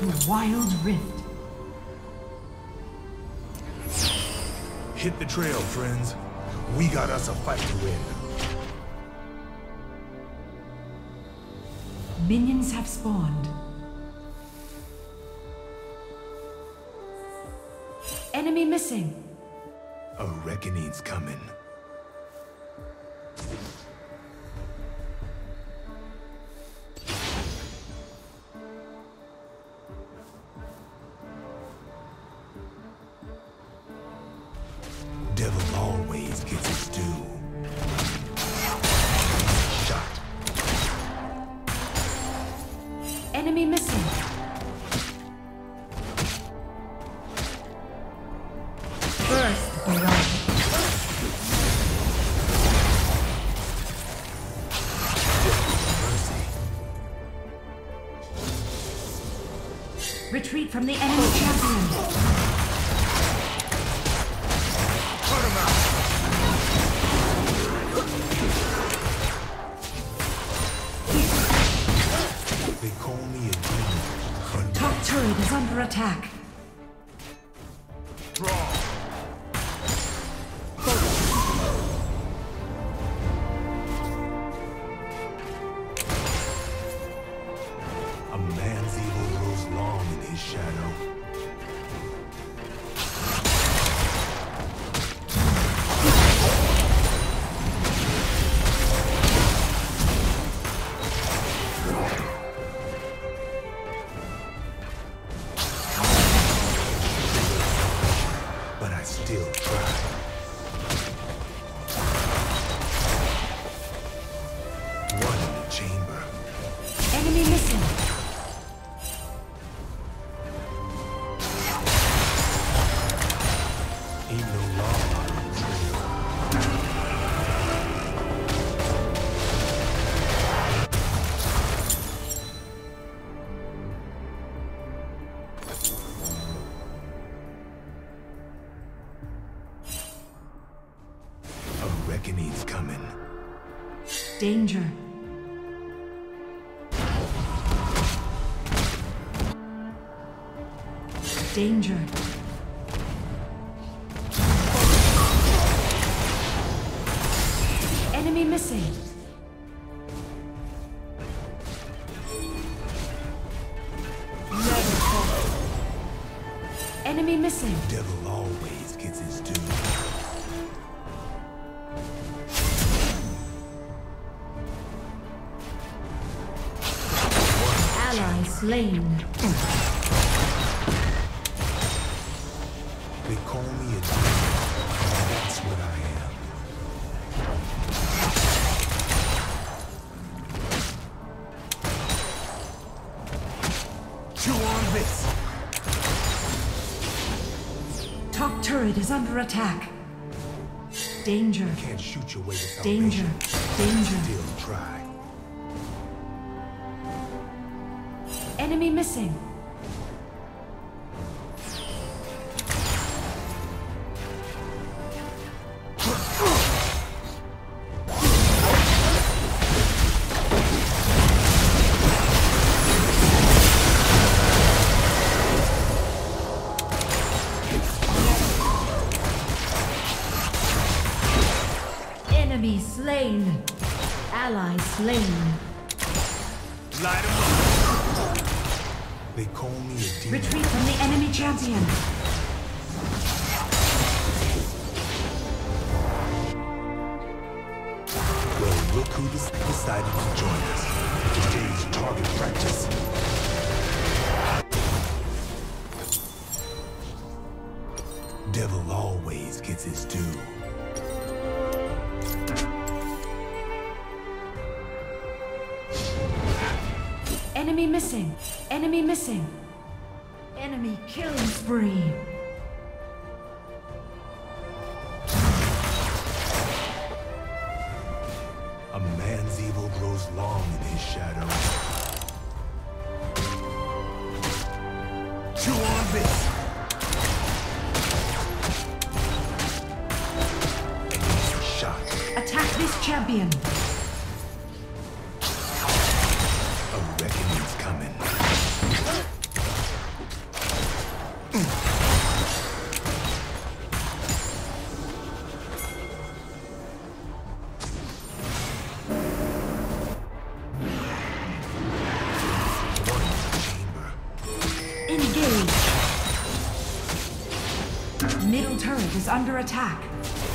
To Wild Rift. Hit the trail, friends. We got us a fight to win. Minions have spawned. Enemy missing. A reckoning's coming. Devil always gets his due. Turret is under attack. Draw. Missing. Never fall. Enemy missing. Devil always gets his due. Ally slain. Top turret is under attack. Danger. Can't shoot your way to Danger. salvation. Danger. Still try. Enemy missing. They call me a demon. Retreat from the enemy champion. Well, look who decided to join us. Today's target practice. Devil always gets his due. Enemy missing. Enemy missing. Enemy killing spree. A man's evil grows long in his shadow. Chew on this. Shot. Attack this champion. under attack.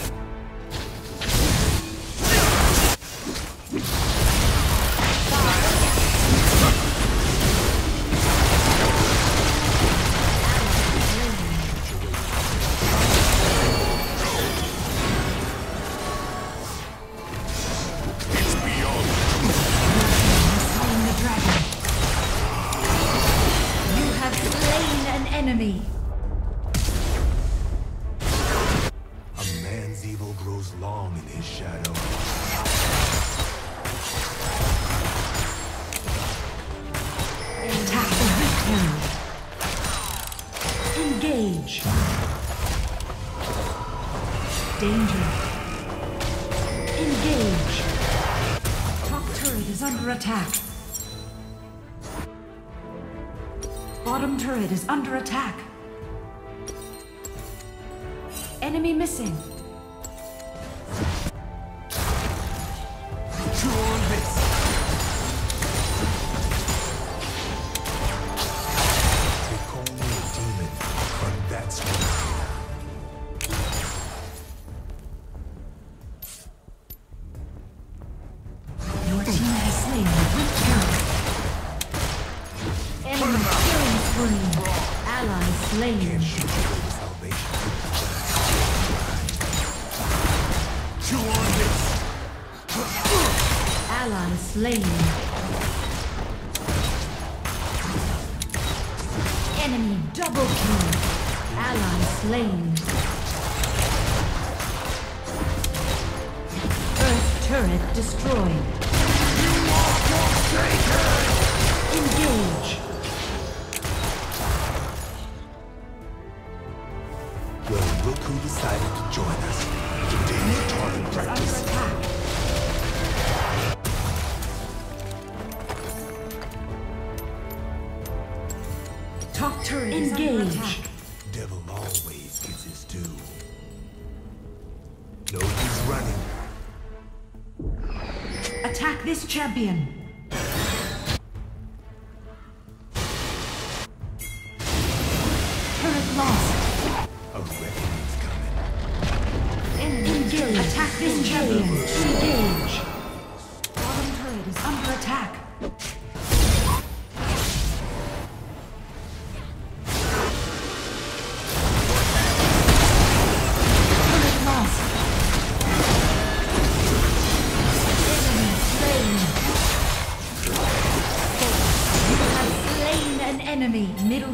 Rage. Danger. Engage. Top turret is under attack. Bottom turret is under attack. Enemy missing. slain. Ally slain. Enemy double kill. Ally slain. Earth turret destroyed. Engage. turret Engage. under attack. Devil always gets his due. No, he's running. Attack this champion.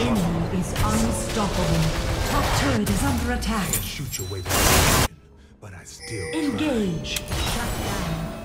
enemy is unstoppable. Top turret is under attack. I shoot your way but I still engage. Try. Shut down.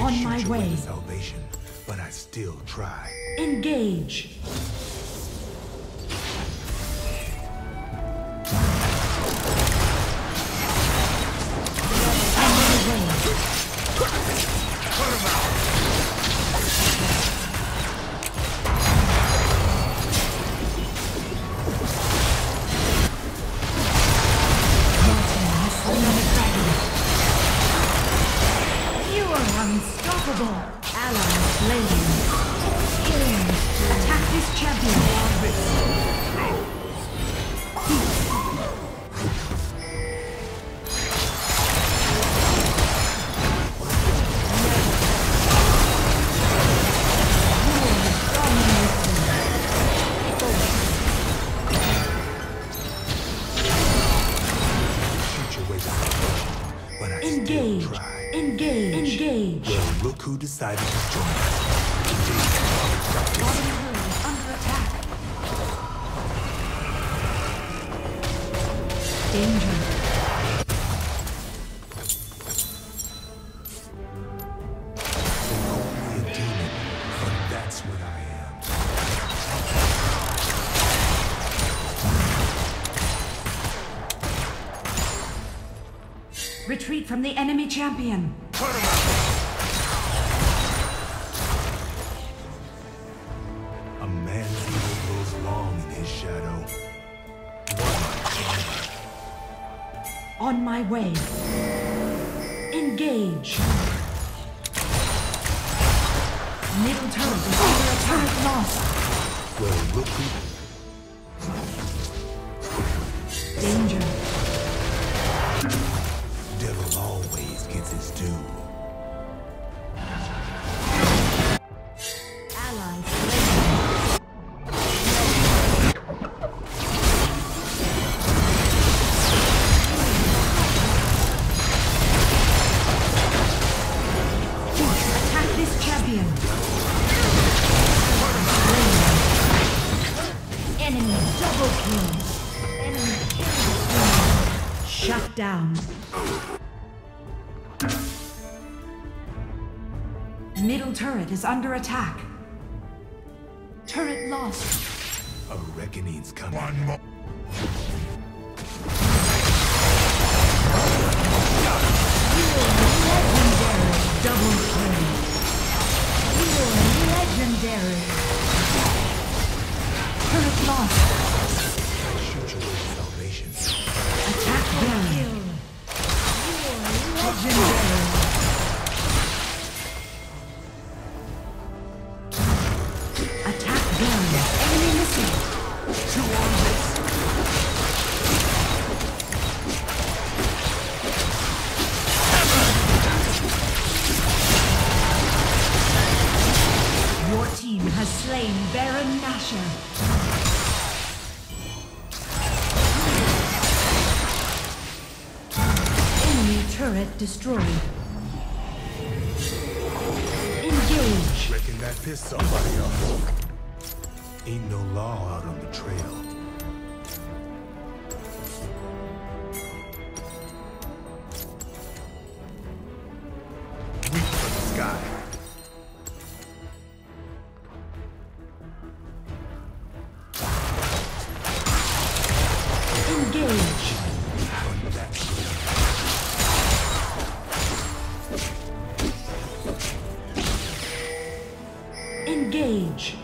On my way. to salvation, but I still try. Engage. Champion. Retreat from the enemy champion. A man's evil grows long in his shadow. On my way. Engage. Middle turret is under attack. Lost. Well, look Danger. Gets is under attack. Turret lost. A reckoning's coming. One more. Legendary double kill. You are legendary. Turret lost. Shoot your salvation. Attack Baron. You are legendary. Has slain Baron Nashor. Enemy turret destroyed. Engage. Reckon that pissed somebody off. Ain't no law out on the trail. Engage.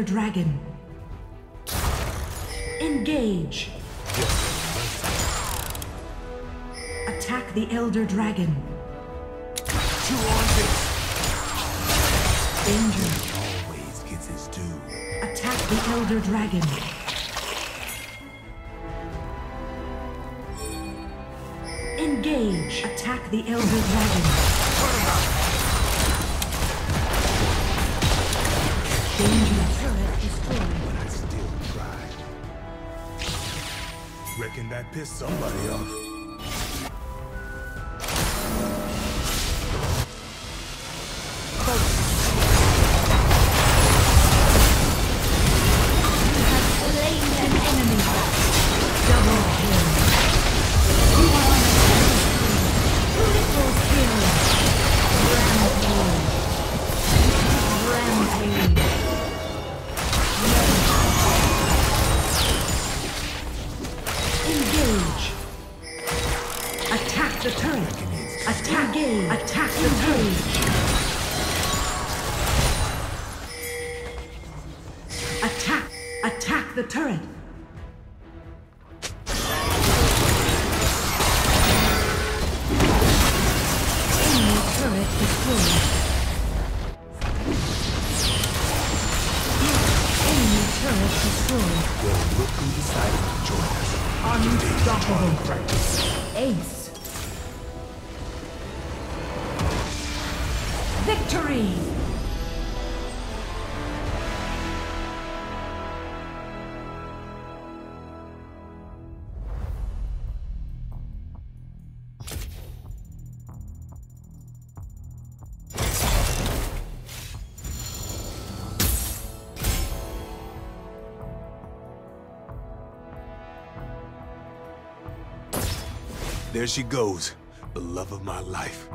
Elder Dragon. Engage! Attack the Elder Dragon. Two on this. Danger. Always gets his due. Attack the Elder Dragon. Engage! Attack the Elder Dragon. Danger. piss somebody off. decided to join us. Unstoppable practice. Ace. Victory! There she goes, the love of my life.